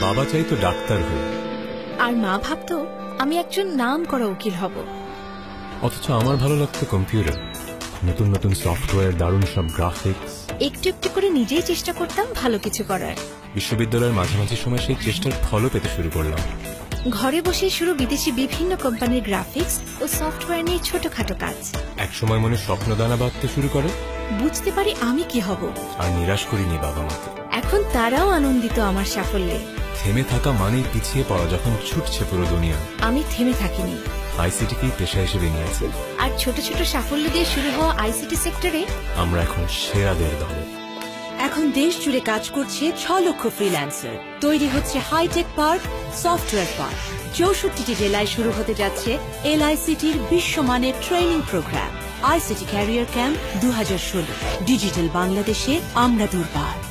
বাবা চাই তো ডাক্তার হয়ে। আর মা ভাবতো আমি একজন নাম করা উকিল হব। অথচ আমার ভালো লাগতো কম্পিউটার। নতুন নতুন সফটওয়্যার দারুণ সব গ্রাফিক্স। একটু একটু করে নিজেই চেষ্টা করতাম ভালো কিছু করার। বিশ্ববিদ্যালয়ের মাঝামাঝি সময় সেই চেষ্টার ফলও পেতে শুরু করলাম। ঘরে বসে শুরু বিদেশি বিভিন্ন কোম্পানির গ্রাফিক্স ও সফটওয়্যার নিয়ে ছোটখাটো কাজ। এক সময় মনে স্বপ্ন দানা বাঁধতে শুরু করে। বুঝতে পারি আমি কি হব। আর নিরাশ করিনি বাবা মাকে। এখন তারাও আনন্দিত আমার সাফল্যে। থেমে থাকা মানেই পিছিয়ে পড়া যখন ছুটছে পুরো দুনিয়া। আমি থেমে থাকিনি। আইসিটিকেই পেশা হিসেবে নিয়েছে। আর ছোট ছোট সাফল্য দিয়ে শুরু হওয়া আইসিটি সেক্টরে? আমরা এখন সেরাদের দলে। এখন দেশ জুড়ে কাজ করছে ছ লক্ষ ফ্রিল্যান্সার তৈরি হচ্ছে hi tech park software park চৌষট্টিটি জেলায় শুরু হতে যাচ্ছে এলআইসিটির বিশ্বমানের training programme ICT career camp দু হাজার ষোলো। ডিজিটাল বাংলাদেশে আমরা দুর্বার।